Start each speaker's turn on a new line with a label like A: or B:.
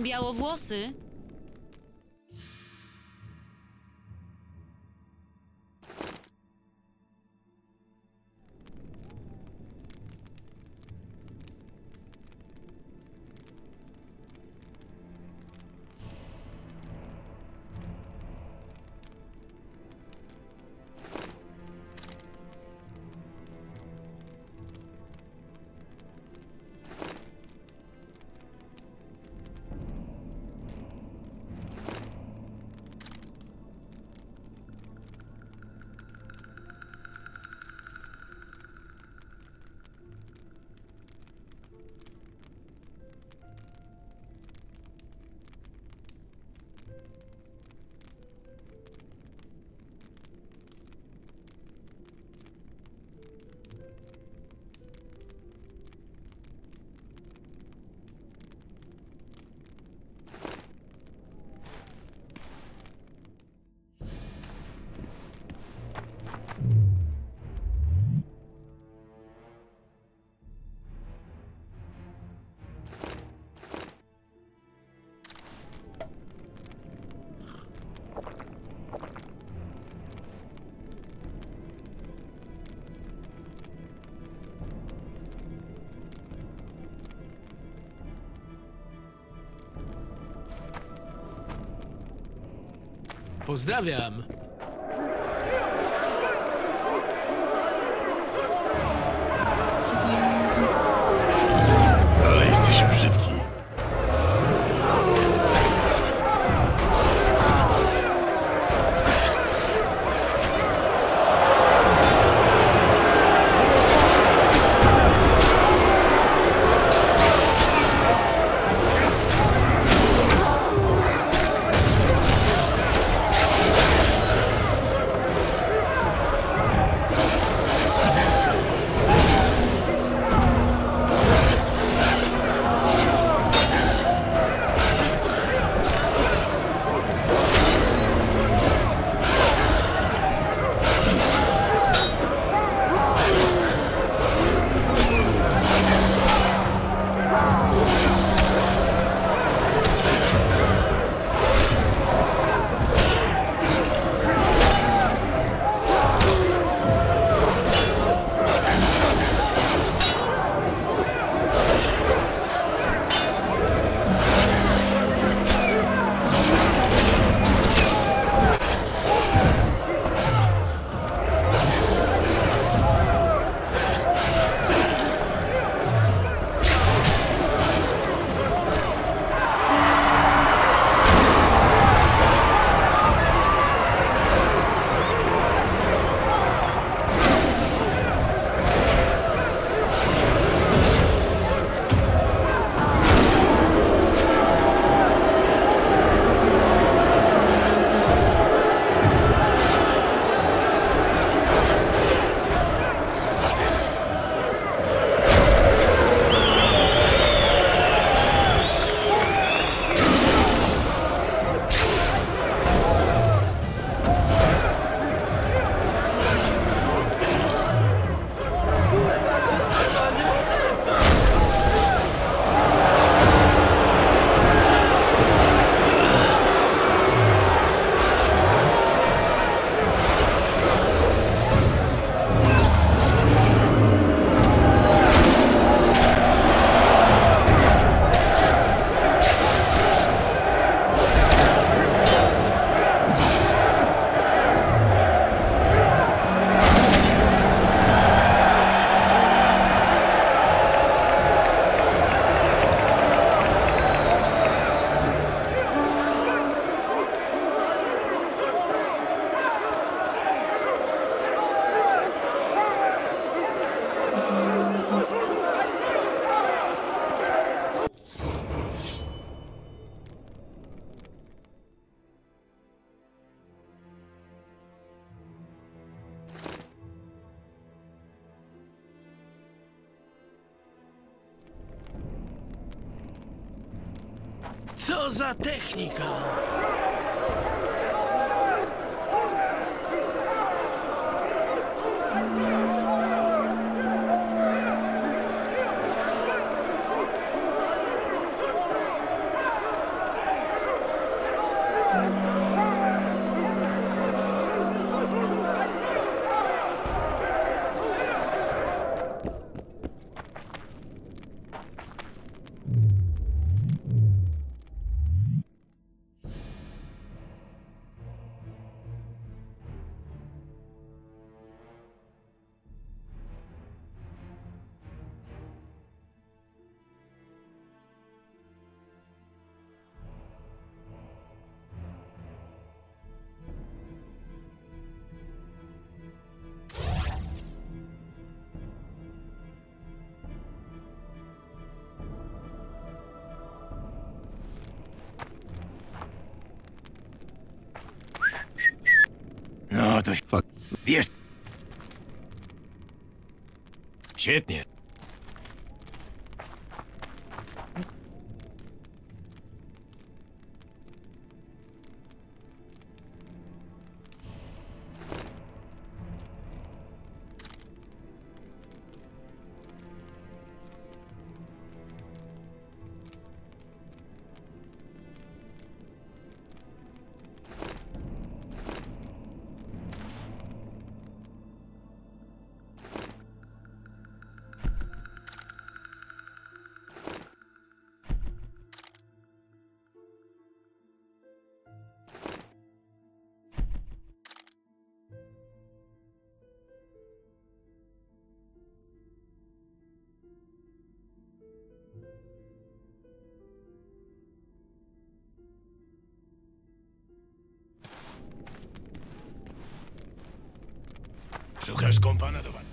A: Białowłosy?
B: Pozdrawiam. Co za technika!
C: To.
D: Fuck.
C: Wiesz... Świetnie. Szukasz kompana do?